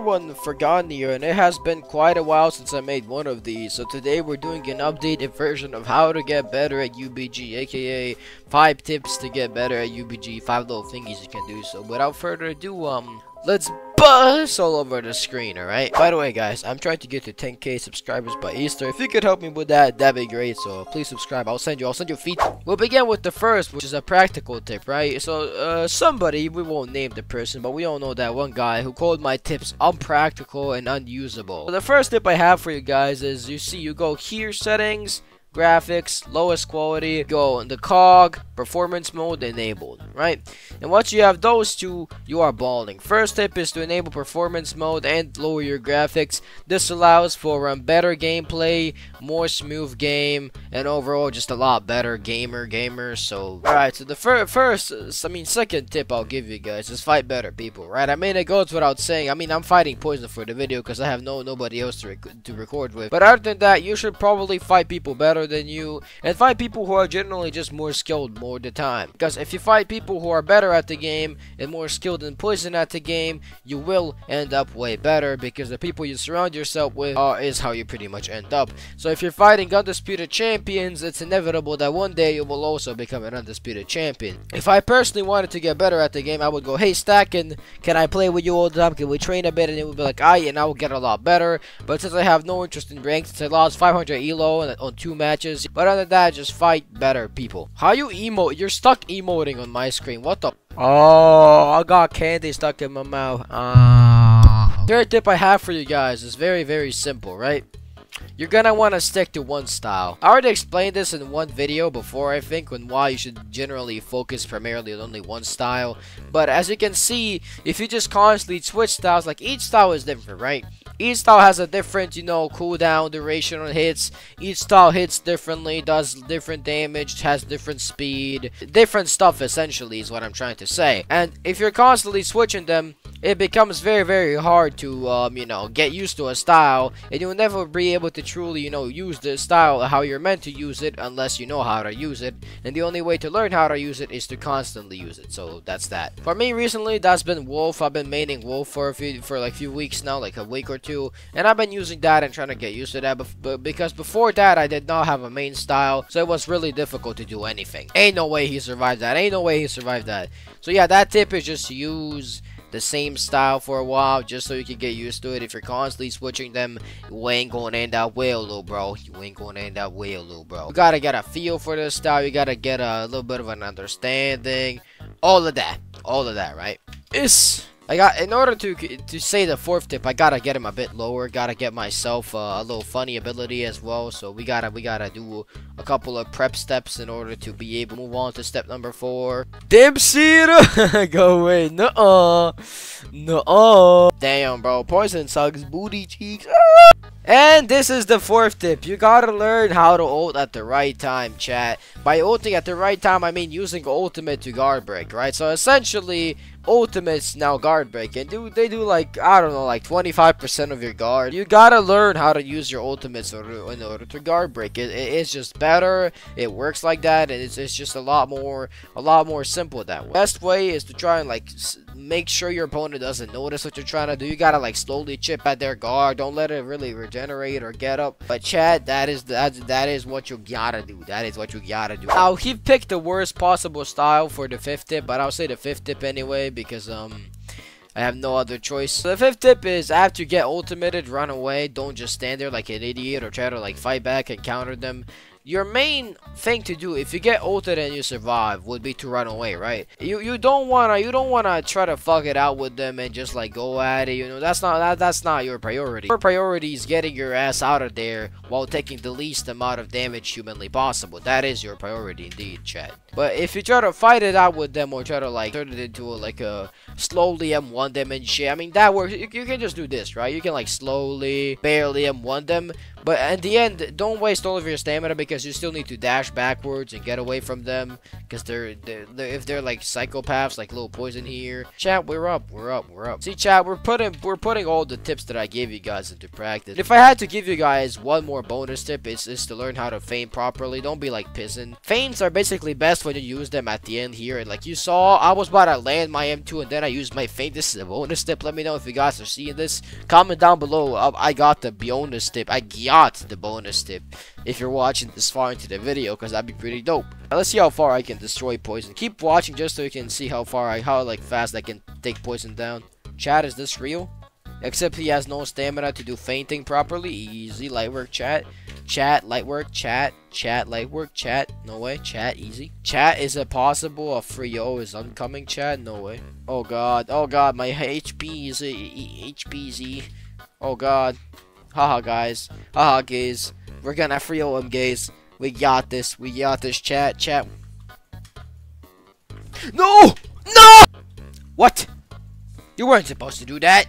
one Forgotten here, and it has been quite a while since I made one of these. So today we're doing an updated version of how to get better at UBG, aka 5 tips to get better at UBG, 5 little thingies you can do. So without further ado, um, let's buzz all over the screen, alright? By the way, guys, I'm trying to get to 10k subscribers by Easter. If you could help me with that, that'd be great. So please subscribe. I'll send you. I'll send you feet. We'll begin with the first, which is a practical tip, right? So, uh, somebody we won't name the person, but we all know that one guy who called my tips unpractical and unusable. So the first tip I have for you guys is you see, you go here, settings graphics, lowest quality, go in the cog, performance mode enabled, right? And once you have those two, you are balling. First tip is to enable performance mode and lower your graphics. This allows for um, better gameplay, more smooth game, and overall just a lot better gamer gamer. So, alright, so the fir first, I mean second tip I'll give you guys is fight better people, right? I mean it goes without saying. I mean I'm fighting poison for the video because I have no nobody else to, rec to record with. But other than that, you should probably fight people better better than you and fight people who are generally just more skilled more the time. Because if you fight people who are better at the game and more skilled and poison at the game you will end up way better because the people you surround yourself with is how you pretty much end up. So if you're fighting undisputed champions it's inevitable that one day you will also become an undisputed champion. If I personally wanted to get better at the game I would go hey Stacken can I play with you all the time? Can we train a bit? And it would be like I and I will get a lot better. But since I have no interest in ranked since I lost 500 elo on two matches matches. But other than that, just fight better people. How you emote? You're stuck emoting on my screen. What the? Oh, I got candy stuck in my mouth. Uh. Third tip I have for you guys is very, very simple, right? You're gonna want to stick to one style. I already explained this in one video before, I think, on why you should generally focus primarily on only one style. But as you can see, if you just constantly switch styles, like each style is different, right? Each style has a different, you know, cooldown duration on hits. Each style hits differently, does different damage, has different speed. Different stuff, essentially, is what I'm trying to say. And if you're constantly switching them, it becomes very, very hard to, um, you know, get used to a style. And you'll never be able to truly, you know, use the style how you're meant to use it unless you know how to use it. And the only way to learn how to use it is to constantly use it. So that's that. For me, recently, that's been Wolf. I've been maining Wolf for a few, for like a few weeks now, like a week or two and I've been using that and trying to get used to that but because before that I did not have a main style so it was really difficult to do anything ain't no way he survived that ain't no way he survived that so yeah that tip is just use the same style for a while just so you can get used to it. If you're constantly switching them, you ain't gonna end up well, little bro. You ain't gonna end up well, little bro. You gotta get a feel for this style. You gotta get a little bit of an understanding. All of that. All of that, right? It's I got in order to to say the fourth tip, I gotta get him a bit lower. Gotta get myself uh, a little funny ability as well. So we gotta we gotta do a couple of prep steps in order to be able to move on to step number four. Dipsy, go away. Nuh uh, uh. Damn, bro, poison sucks booty cheeks. And this is the fourth tip. You gotta learn how to ult at the right time, chat. By ulting at the right time, I mean using ultimate to guard break, right? So essentially, ultimates now guard break and do they do like I don't know like 25% of your guard you gotta learn how to use your ultimates in order to guard break it, it, it's just better it works like that and it's, it's just a lot more a lot more simple that way best way is to try and like make sure your opponent doesn't notice what you're trying to do. You gotta like slowly chip at their guard. Don't let it really regenerate or get up. But chat that is that that is what you gotta do. That is what you gotta do. Now he picked the worst possible style for the fifth tip but I'll say the fifth tip anyway because um I have no other choice. So the fifth tip is after you get ultimated, run away. Don't just stand there like an idiot or try to like fight back and counter them your main thing to do if you get ulted and you survive would be to run away right? You you don't wanna you don't wanna try to fuck it out with them and just like go at it you know? That's not that, that's not your priority. Your priority is getting your ass out of there while taking the least amount of damage humanly possible. That is your priority indeed chat but if you try to fight it out with them or try to like turn it into a, like a slowly M1 them and shit I mean that works. You, you can just do this right? You can like slowly barely M1 them But at the end, don't waste all of your stamina because you still need to dash backwards and get away from them. Because they're, they're, they're, if they're like psychopaths, like little poison here. Chat, we're up, we're up, we're up. See, chat, we're putting we're putting all the tips that I gave you guys into practice. If I had to give you guys one more bonus tip, it's, it's to learn how to feint properly. Don't be like pissing. Feints are basically best when you use them at the end here. And like you saw, I was about to land my M2 and then I used my feint. This is a bonus tip. Let me know if you guys are seeing this. Comment down below. I got the bonus tip. I got the bonus tip if you're watching this far into the video because that'd be pretty dope. Now, let's see how far I can destroy poison. Keep watching just so you can see how far I, how like fast I can take poison down. Chat, is this real? Except he has no stamina to do feinting properly. Easy, light work, chat. Chat, light work, chat. Chat, light work, chat. No way, chat, easy. Chat, is it possible a free O is oncoming, chat? No way. Oh god, oh god, my HP is HP is E. Oh god. Haha, guys. Haha, gays. We're gonna free them, gays. We got this. We got this, chat. Chat. No! No! What? You weren't supposed to do that.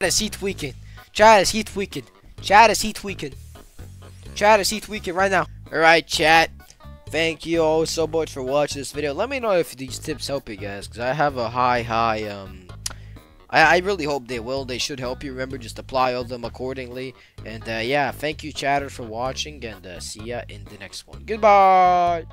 Chat is heat tweaking. Chat is heat tweaking. Chat is heat tweaking. Chat is heat tweaking right now. Alright, chat. Thank you all so much for watching this video. Let me know if these tips help you guys. Because I have a high, high, um... I, I really hope they will. They should help you. Remember, just apply all of them accordingly. And uh, yeah, thank you, chatters, for watching. And uh, see ya in the next one. Goodbye!